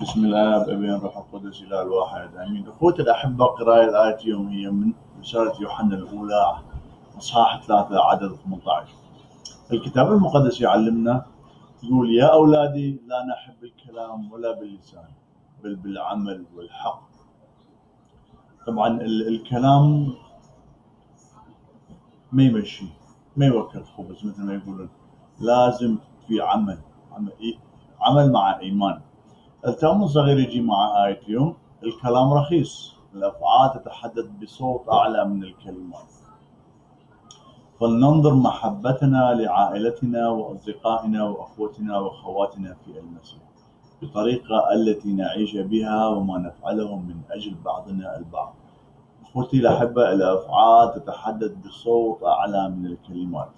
بسم الله ابن روح القدس إله الواحد آمين. أخوتي الاحبه قراءه الايه اليوم هي من رسالة يوحنا الأولى اصحاح 3 عدد 18 الكتاب المقدس يعلمنا يقول يا أولادي لا نحب الكلام ولا باللسان بل بالعمل والحق. طبعا الكلام ما يمشي ما يوكل خبز مثل ما يقولون لازم في عمل عمل, عمل مع إيمان. التأمل الصغير يجي مع آية اليوم الكلام رخيص. الأفعال تتحدث بصوت أعلى من الكلمات. فلننظر محبتنا لعائلتنا وأصدقائنا وأخوتنا وأخواتنا في المسيح بطريقة التي نعيش بها وما نفعله من أجل بعضنا البعض. أخوتي الأحبة الأفعال تتحدث بصوت أعلى من الكلمات.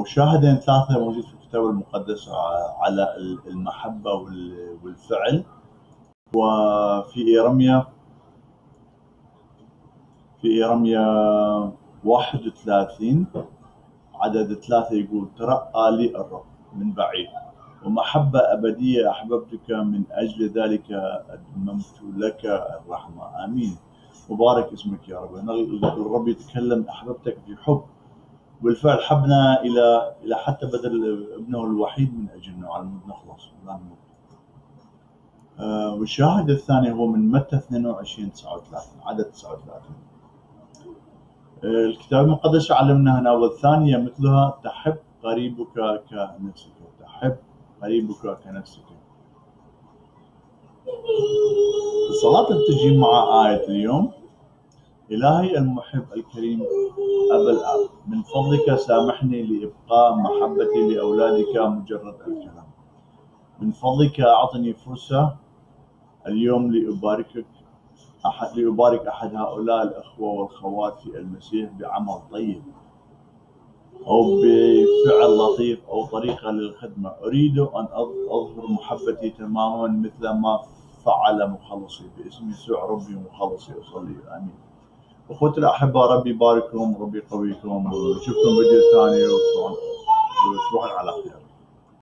وشاهدين ثلاثة موجود في الكتاب المقدس على المحبة والفعل. وفي إيرميا في إيرميا 31 عدد ثلاثة يقول ترأى لي الرب من بعيد ومحبة أبدية أحببتك من أجل ذلك أتممت لك الرحمة. آمين. مبارك اسمك يا رب. الرب يتكلم أحببتك في حب. بالفعل حبنا إلى إلى حتى بدل ابنه الوحيد من أجلنا على مود نخلص. نموت. آه والشاهد الثاني هو من متى 22 39 عدد 39 آه الكتاب المقدس علمنا هنا والثانية مثلها تحب قريبك كنفسك تحب قريبك كنفسك. الصلاة تجي مع آية اليوم. إلهي المحب الكريم أبا الآب من فضلك سامحني لإبقاء محبتي لأولادك مجرد الكلام. من فضلك أعطني فرصة اليوم لأباركك أحد لأبارك أحد هؤلاء الأخوة والخوات في المسيح بعمل طيب أو بفعل لطيف أو طريقة للخدمة. أريد أن أظهر محبتي تماما مثل ما فعل مخلصي باسم يسوع ربي ومخلصي أصلي آمين. أخوتي الاحباء ربي يبارككم ربي يقويكم ونشوفكم فيديو ثاني وتصبحون على خير.